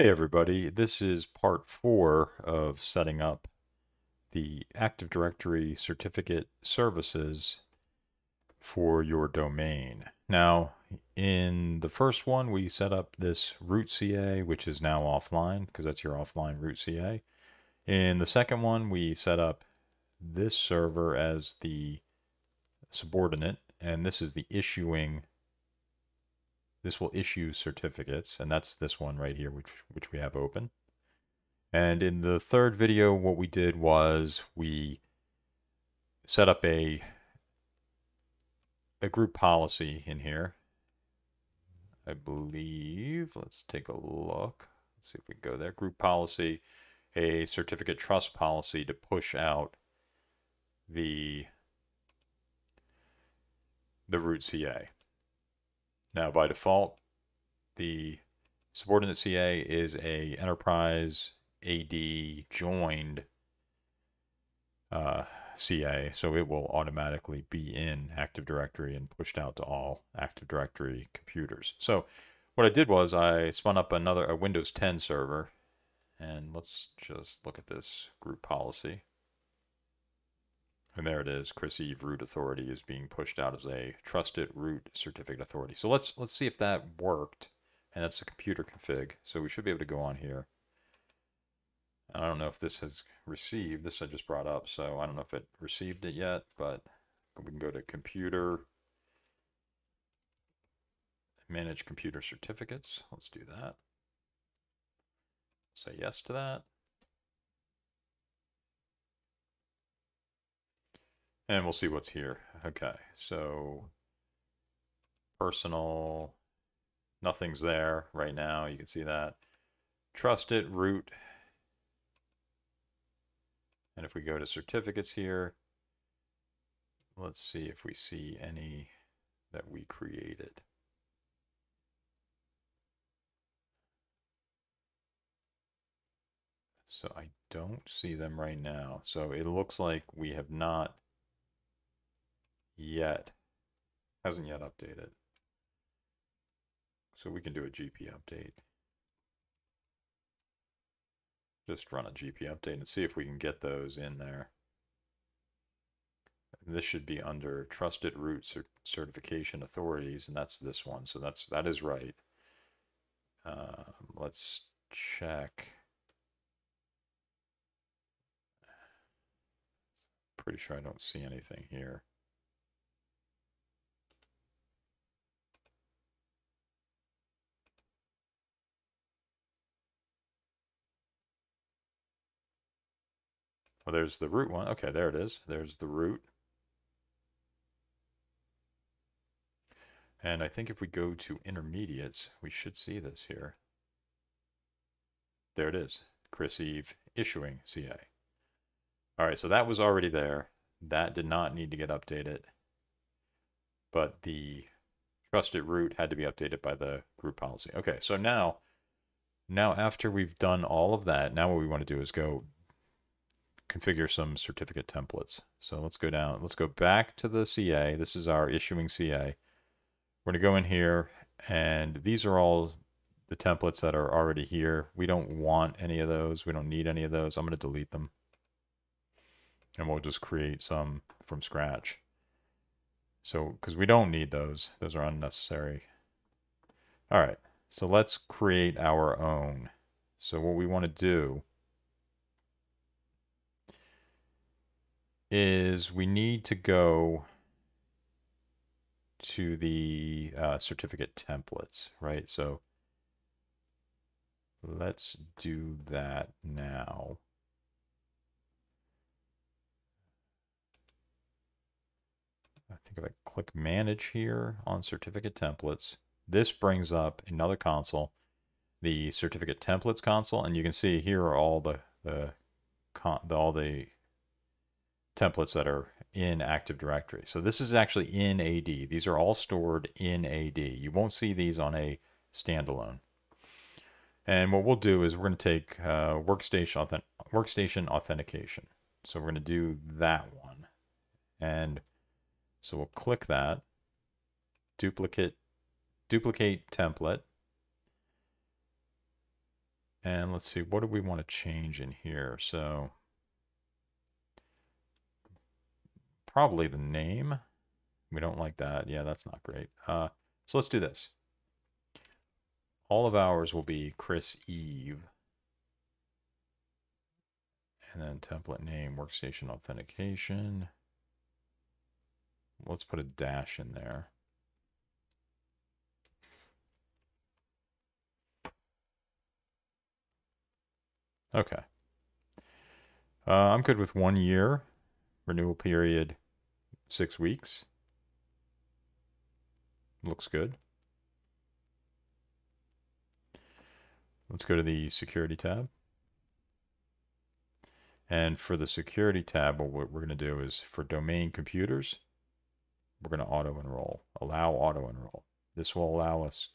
Hey everybody, this is part four of setting up the Active Directory certificate services for your domain. Now, in the first one, we set up this root CA, which is now offline because that's your offline root CA. In the second one, we set up this server as the subordinate, and this is the issuing this will issue certificates, and that's this one right here, which, which we have open. And in the third video, what we did was we set up a, a group policy in here. I believe, let's take a look. Let's see if we can go there. Group policy, a certificate trust policy to push out the the root CA. Now, by default, the subordinate CA is a enterprise AD joined uh, CA, so it will automatically be in Active Directory and pushed out to all Active Directory computers. So what I did was I spun up another a Windows 10 server, and let's just look at this group policy. And there it is. Chris Eve root authority is being pushed out as a trusted root certificate authority. So let's let's see if that worked. And that's the computer config. So we should be able to go on here. I don't know if this has received. This I just brought up, so I don't know if it received it yet, but we can go to computer, manage computer certificates. Let's do that. Say yes to that. And we'll see what's here. Okay, so personal, nothing's there right now. You can see that. Trusted root. And if we go to certificates here, let's see if we see any that we created. So I don't see them right now. So it looks like we have not yet. Hasn't yet updated. So we can do a GP update. Just run a GP update and see if we can get those in there. This should be under Trusted Root Cert Certification Authorities, and that's this one. So that's that is right. Uh, let's check. Pretty sure I don't see anything here. Well, there's the root one. Okay, there it is. There's the root. And I think if we go to intermediates, we should see this here. There it is. Chris Eve issuing CA. All right, so that was already there. That did not need to get updated. But the trusted root had to be updated by the group policy. Okay, so now, now after we've done all of that, now what we want to do is go configure some certificate templates. So let's go down, let's go back to the CA. This is our issuing CA. We're gonna go in here and these are all the templates that are already here. We don't want any of those. We don't need any of those. I'm gonna delete them. And we'll just create some from scratch. So, because we don't need those. Those are unnecessary. All right, so let's create our own. So what we want to do is we need to go to the uh, certificate templates, right? So let's do that now. I think if I click manage here on certificate templates, this brings up another console, the certificate templates console, and you can see here are all the, the, the all the templates that are in Active Directory. So this is actually in AD. These are all stored in AD. You won't see these on a standalone. And what we'll do is we're going to take uh, workstation, authent workstation authentication. So we're going to do that one. And so we'll click that, duplicate, duplicate template. And let's see, what do we want to change in here? So probably the name. We don't like that. Yeah, that's not great. Uh, so let's do this. All of ours will be Chris Eve. And then template name, workstation authentication. Let's put a dash in there. Okay. Uh, I'm good with one year. Renewal period, six weeks. Looks good. Let's go to the security tab. And for the security tab, what we're going to do is for domain computers, we're going to auto enroll, allow auto enroll. This will allow us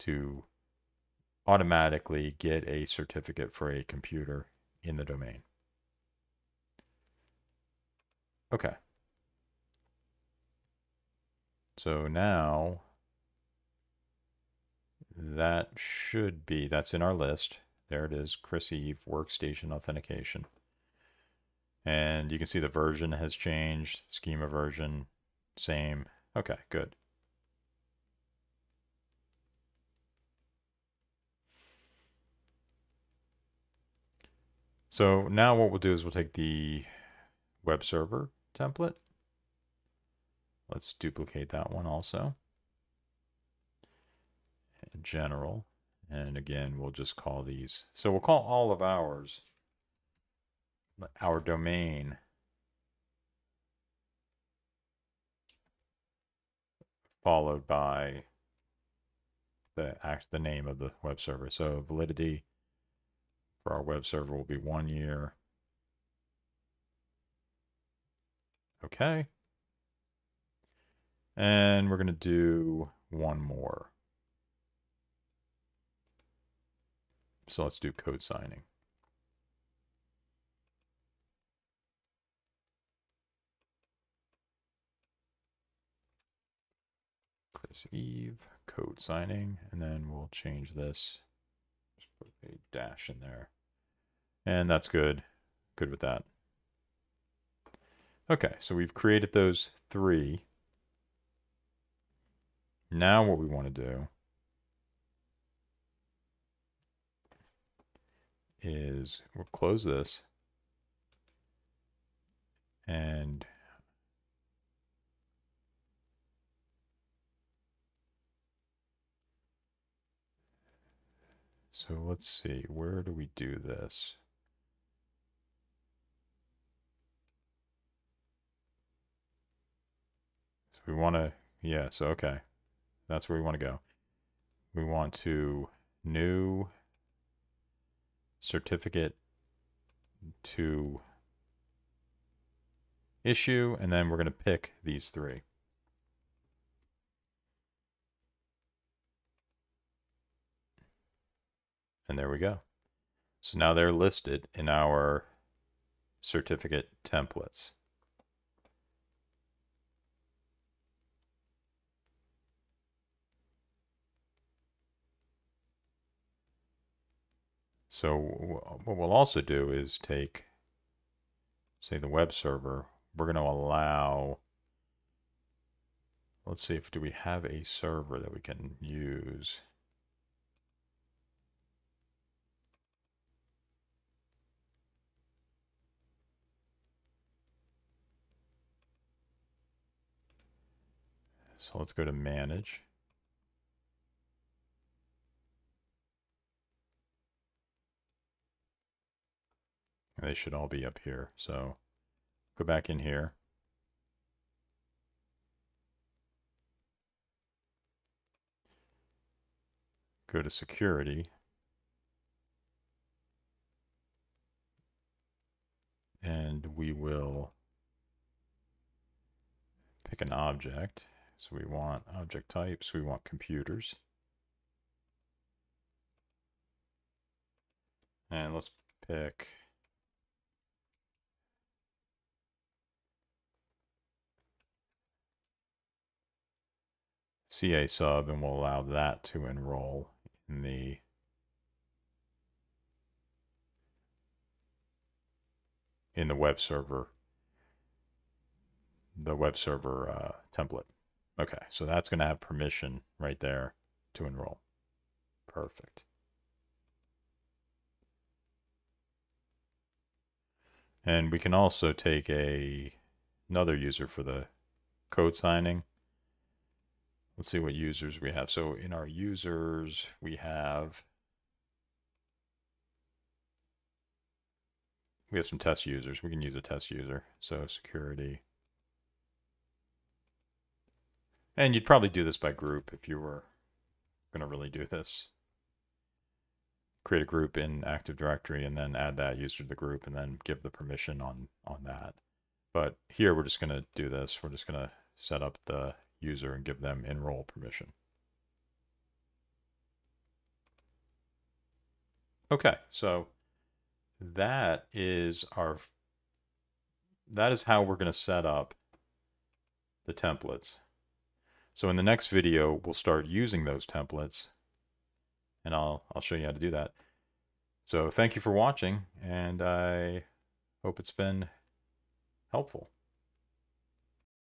to automatically get a certificate for a computer in the domain. Okay. So now that should be, that's in our list. There it is, Chris Eve Workstation Authentication. And you can see the version has changed, schema version, same. Okay, good. So now what we'll do is we'll take the web server template. Let's duplicate that one also. General. And again, we'll just call these. So we'll call all of ours our domain followed by the act the name of the web server. So validity for our web server will be one year. Okay. And we're going to do one more. So let's do code signing. Chris Eve, code signing, and then we'll change this. Just put a dash in there. And that's good. Good with that. Okay, so we've created those three. Now what we want to do is we'll close this and so let's see, where do we do this? We want to, yeah, so okay. That's where we want to go. We want to new certificate to issue, and then we're going to pick these three. And there we go. So now they're listed in our certificate templates. So what we'll also do is take, say, the web server. We're going to allow, let's see if, do we have a server that we can use? So let's go to manage. They should all be up here. So go back in here. Go to security. And we will pick an object. So we want object types, we want computers. And let's pick CA sub and we'll allow that to enroll in the in the web server, the web server uh, template. Okay, so that's going to have permission right there to enroll. Perfect. And we can also take a another user for the code signing Let's see what users we have. So in our users, we have we have some test users. We can use a test user. So security. And you'd probably do this by group if you were going to really do this. Create a group in Active Directory and then add that user to the group and then give the permission on, on that. But here we're just going to do this. We're just going to set up the user and give them enroll permission. Okay, so that is our that is how we're going to set up the templates. So in the next video, we'll start using those templates and I'll, I'll show you how to do that. So thank you for watching and I hope it's been helpful.